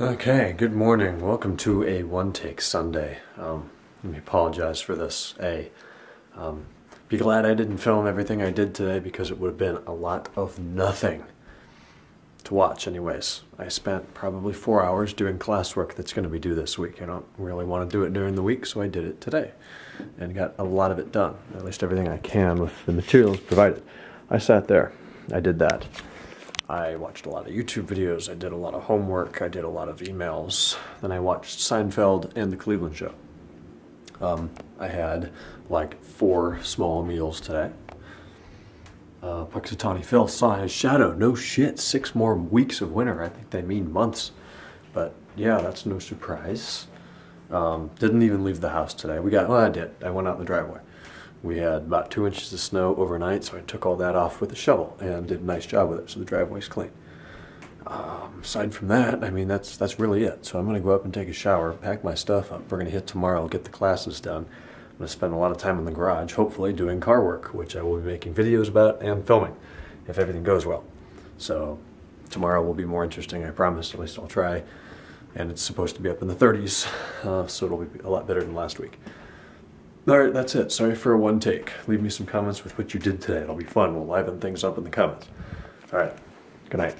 Okay, good morning. Welcome to a one take Sunday. Um, let me apologize for this. A, um, be glad I didn't film everything I did today because it would have been a lot of nothing to watch, anyways. I spent probably four hours doing classwork that's going to be due this week. I don't really want to do it during the week, so I did it today and got a lot of it done, at least everything I can with the materials provided. I sat there, I did that. I watched a lot of YouTube videos, I did a lot of homework, I did a lot of emails. Then I watched Seinfeld and The Cleveland Show. Um, I had like four small meals today. Uh, Punxsutawney Phil saw his shadow. No shit, six more weeks of winter. I think they mean months. But yeah, that's no surprise. Um, didn't even leave the house today. We got, well, I did. I went out in the driveway. We had about two inches of snow overnight, so I took all that off with a shovel and did a nice job with it, so the driveway's clean. Um, aside from that, I mean, that's that's really it. So I'm going to go up and take a shower, pack my stuff up. We're going to hit tomorrow, get the classes done. I'm going to spend a lot of time in the garage, hopefully doing car work, which I will be making videos about and filming, if everything goes well. So tomorrow will be more interesting, I promise. At least I'll try. And it's supposed to be up in the 30s, uh, so it'll be a lot better than last week. Alright, that's it. Sorry for a one take. Leave me some comments with what you did today. It'll be fun. We'll liven things up in the comments. Alright, good night.